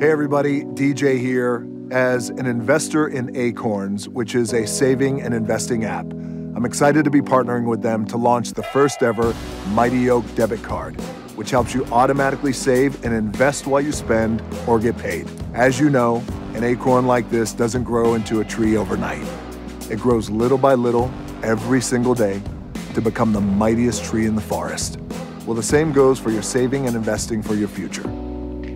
Hey, everybody, DJ here. As an investor in Acorns, which is a saving and investing app, I'm excited to be partnering with them to launch the first ever Mighty Oak debit card, which helps you automatically save and invest while you spend or get paid. As you know, an acorn like this doesn't grow into a tree overnight. It grows little by little every single day to become the mightiest tree in the forest. Well, the same goes for your saving and investing for your future.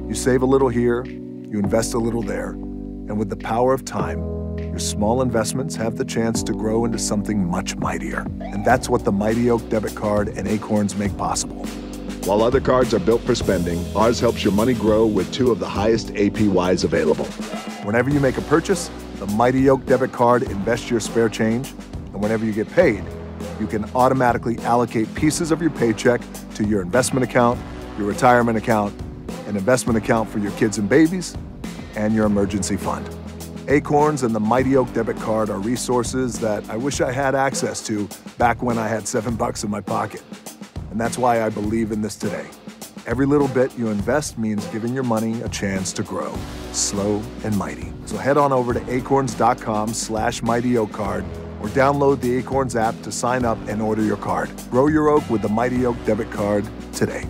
You save a little here, you invest a little there and with the power of time, your small investments have the chance to grow into something much mightier. And that's what the Mighty Oak debit card and Acorns make possible. While other cards are built for spending, ours helps your money grow with two of the highest APYs available. Whenever you make a purchase, the Mighty Oak debit card invests your spare change, and whenever you get paid, you can automatically allocate pieces of your paycheck to your investment account, your retirement account, an investment account for your kids and babies, and your emergency fund. Acorns and the Mighty Oak debit card are resources that I wish I had access to back when I had seven bucks in my pocket. And that's why I believe in this today. Every little bit you invest means giving your money a chance to grow, slow and mighty. So head on over to acorns.com slash mighty oak card or download the Acorns app to sign up and order your card. Grow your oak with the Mighty Oak debit card today.